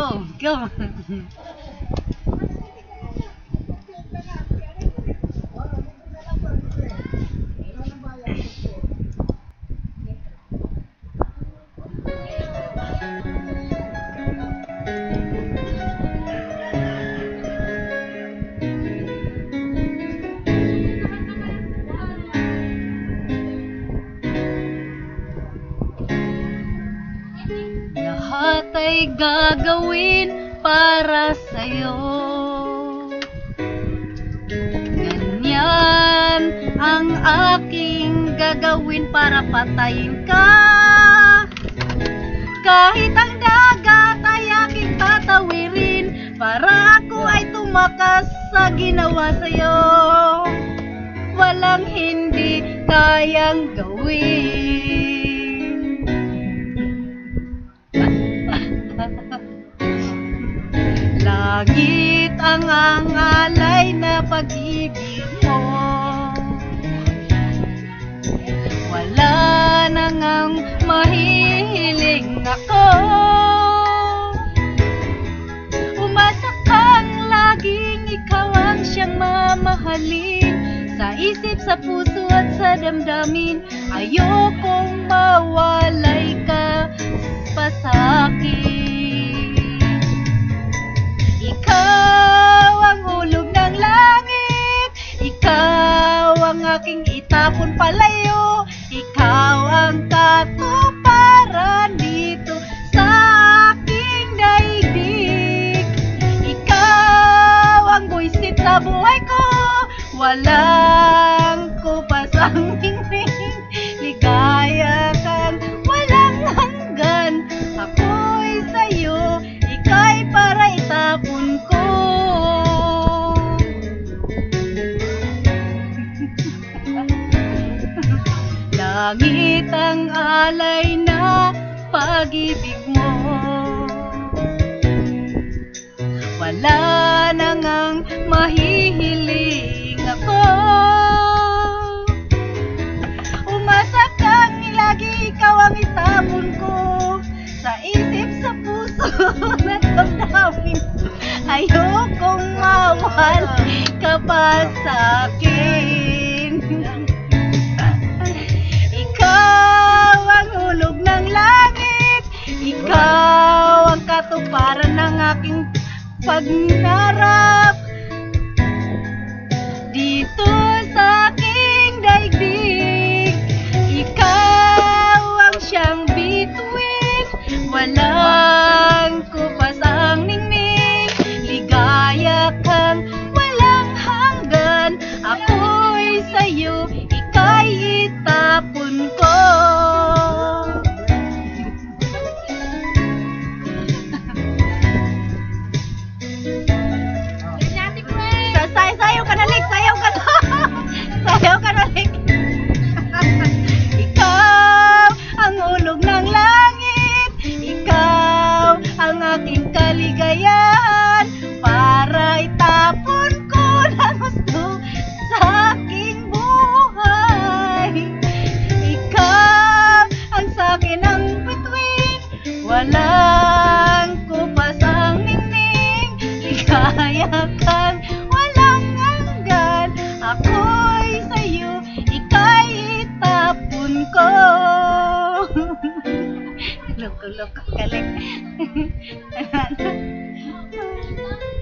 Oh, go, go. Ay gagawin para sa'yo. Ganyan ang aking gagawin para patayin ka. Kahit ang dagat ay aking tatawirin Para ako ay tumakas sa ginawa sa'yo. Walang hindi kayang gawin Langit ang angalay na pag-ibig mo. Wala na ngang mahihiling ako. Umasa kang laging ikaw ang siyang mamahalin. Sa isip, sa puso at sa damdamin Ayokong mawalay Ikaw ang katuparan dito sa aking daigdig Ikaw ang buwisit sa buhay ko. Walang kupasang hingring alay na pag-ibig mo. Wala na ngang mahihiling ako. Umasa kang lagi ikaw ang itapon ko. Sa isip, sa puso, na damdamin Ayokong mawal ka pa sa aking pagnarap Walang kupas ang ningning. Di kaya kang walang hanggan. Ako'y sa'yo, ika'y itapon ko. Loko-loko, galing.